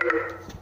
Thank you.